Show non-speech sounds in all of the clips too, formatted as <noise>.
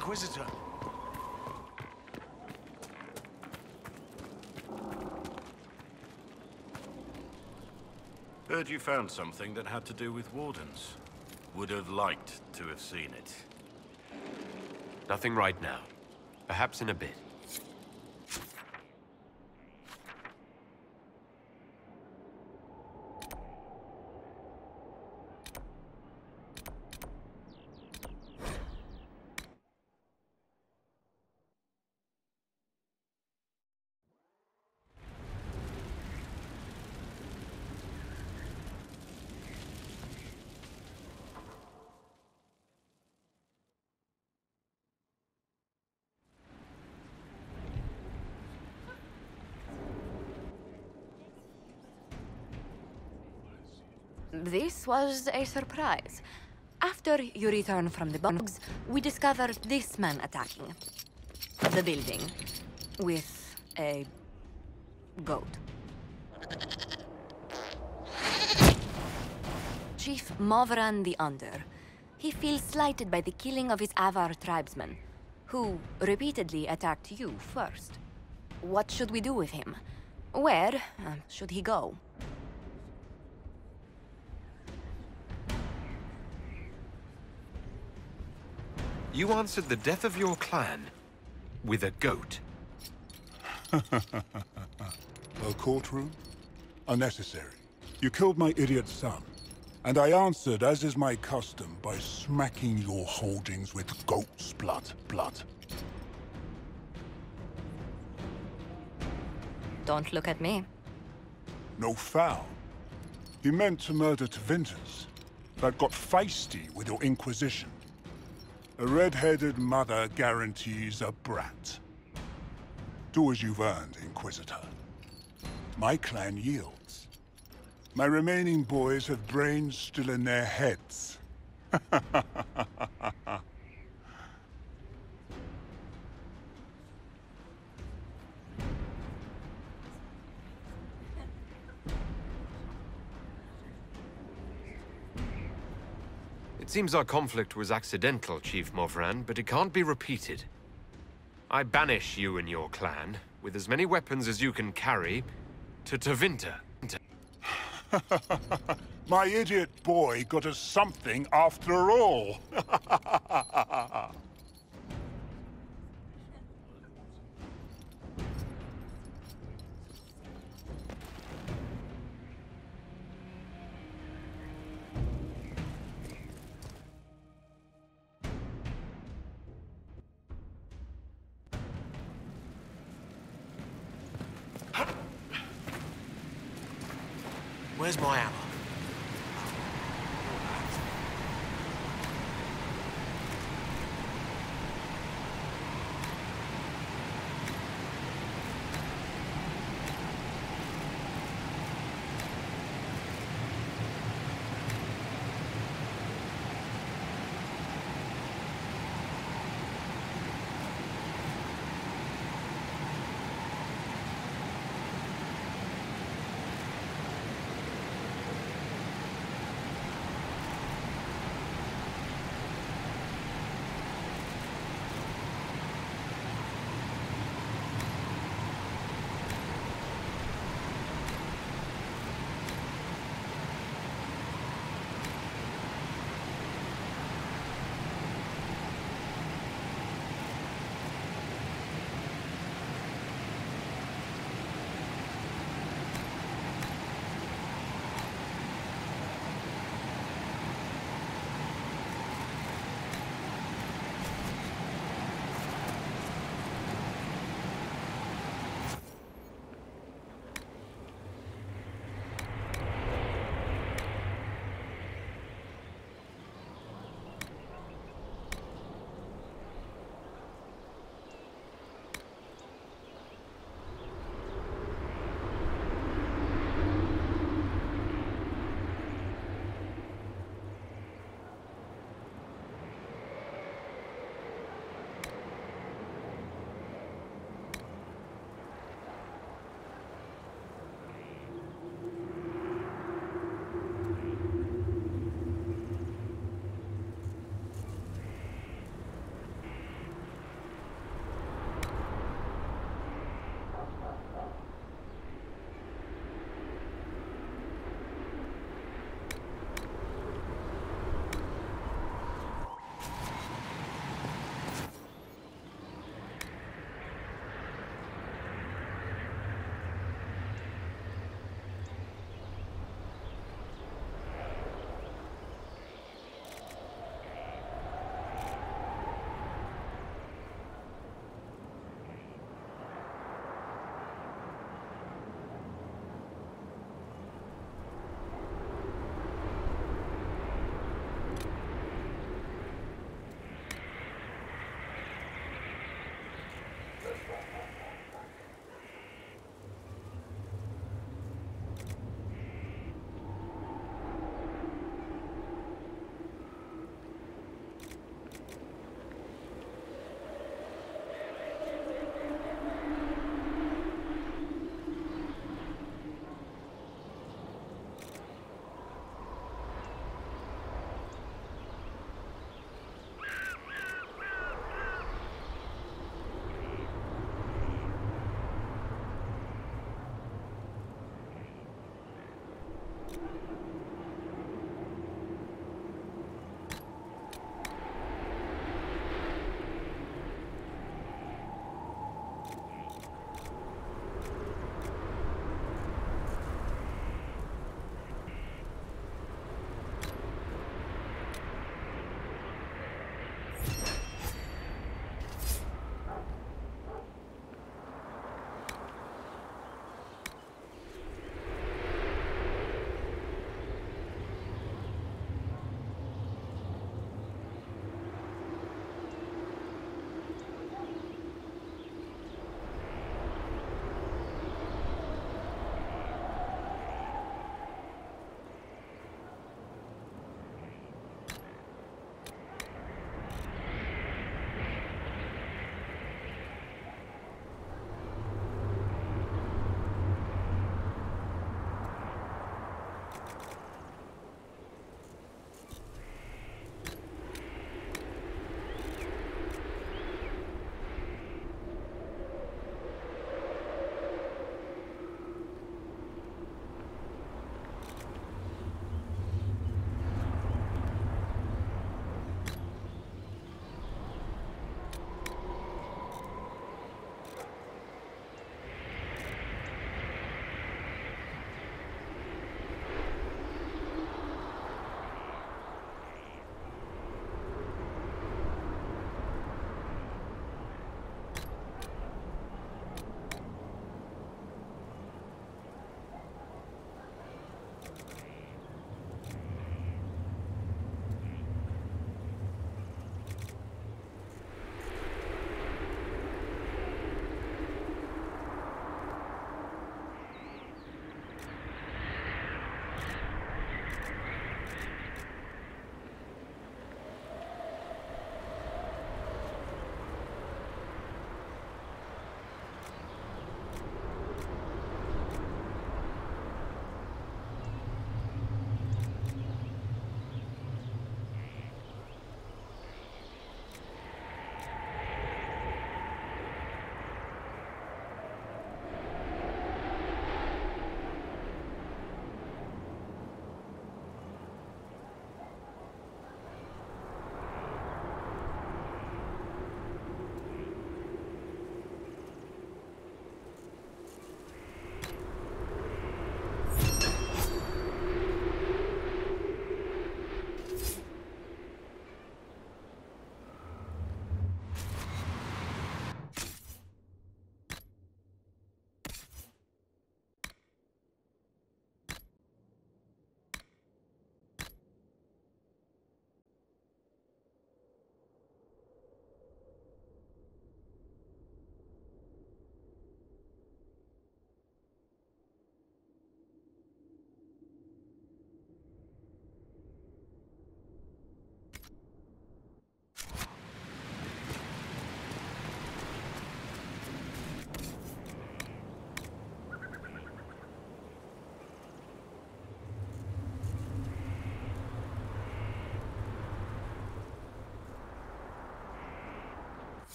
Inquisitor. Heard you found something that had to do with Wardens. Would have liked to have seen it. Nothing right now. Perhaps in a bit. This was a surprise. After you return from the bugs, we discovered this man attacking the building with a goat. Chief Movran the Under. He feels slighted by the killing of his Avvar tribesmen, who repeatedly attacked you first. What should we do with him? Where uh, should he go? You answered the death of your clan with a goat. <laughs> A courtroom? Unnecessary. You killed my idiot son. And I answered, as is my custom, by smacking your holdings with goat's blood. Blood. Don't look at me. No foul. He meant to murder Tevinters, but got feisty with your Inquisition. A red-headed mother guarantees a brat. Do as you've earned, Inquisitor. My clan yields. My remaining boys have brains still in their heads. <laughs> It seems our conflict was accidental, Chief Movran, but it can't be repeated. I banish you and your clan, with as many weapons as you can carry, to Tevinter. <laughs> My idiot boy got us something after all. <laughs>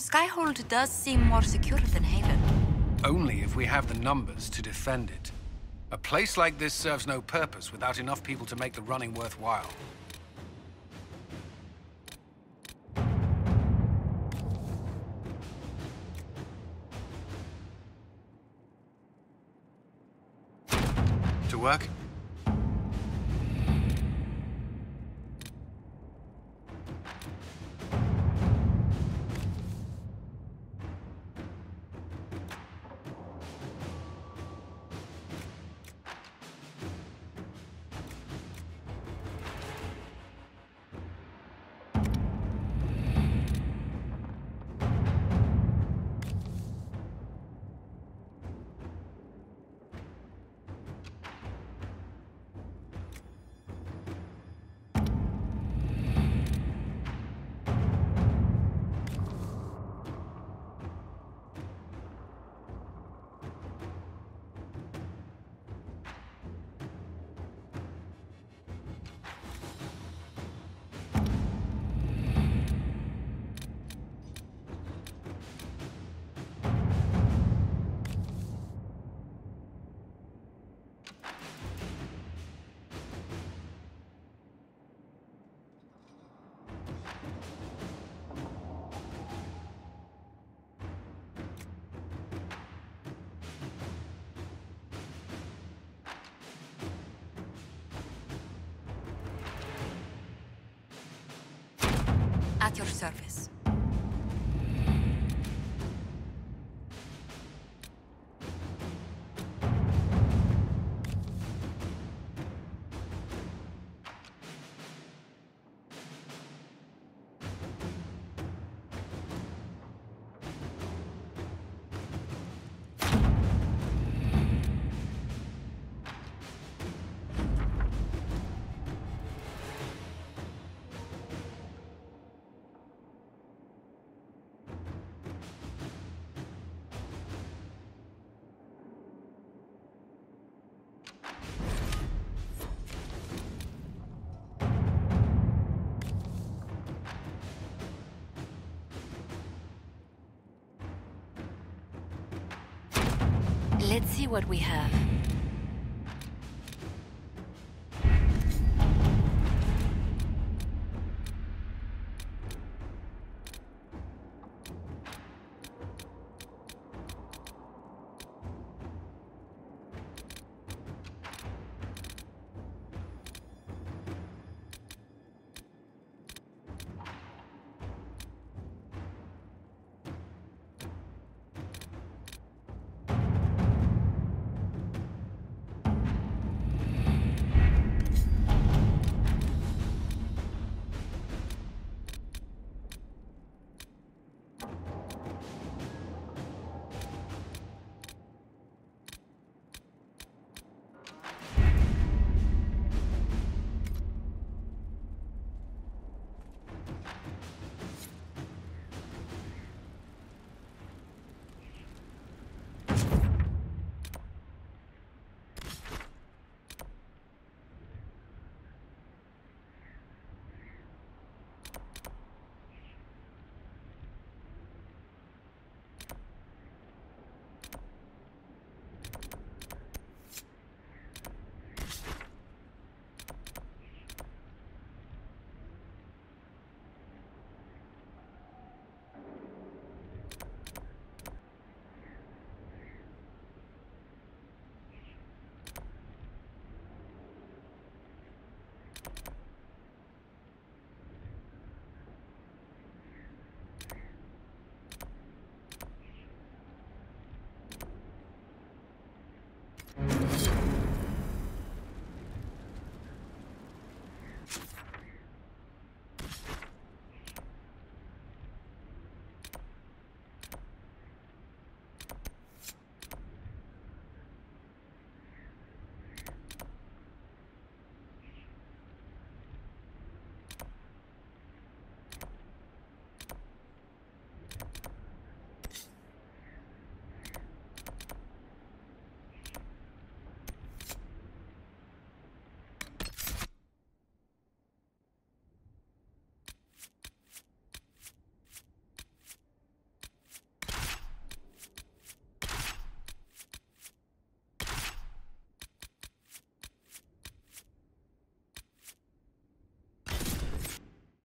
Skyhold does seem more secure than Haven. Only if we have the numbers to defend it. A place like this serves no purpose without enough people to make the running worthwhile. To work? Your service. Let's see what we have.